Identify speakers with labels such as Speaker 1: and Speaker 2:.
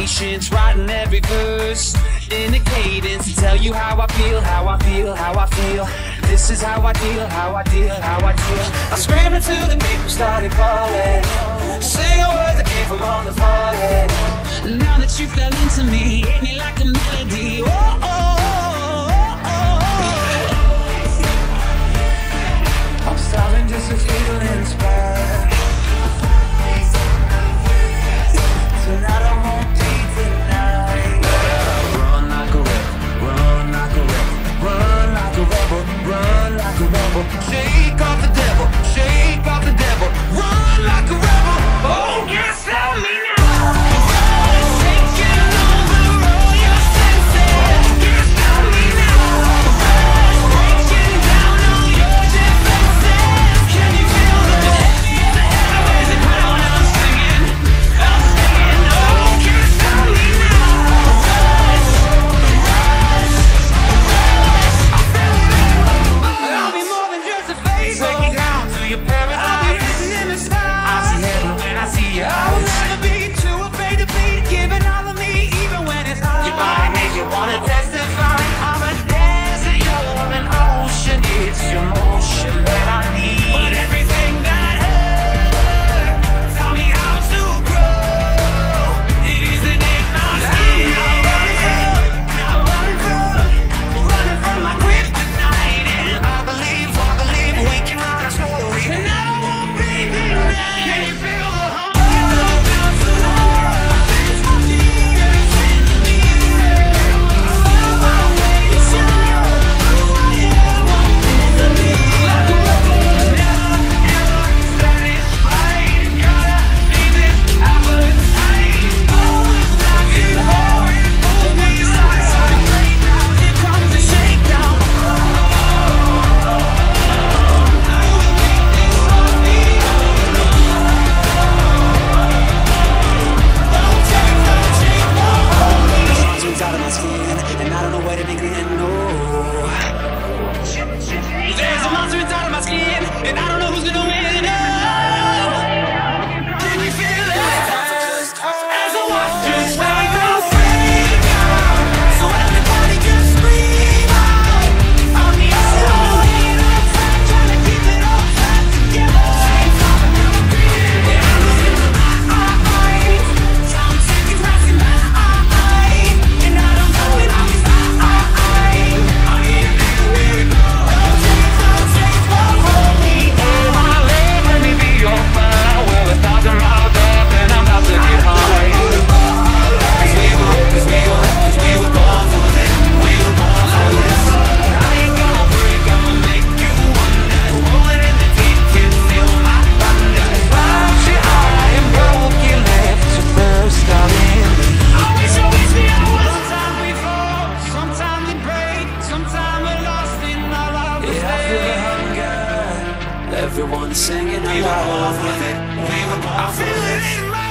Speaker 1: patience, writing every verse in a cadence to tell you how I feel, how I feel, how I feel. This is how I deal, how I deal, how I deal. I screamed until the people started falling. Say a word that came from the falling. Now that you fell into me, hit me like a melody? Everyone singing along. We were born with it. We were born I feel it.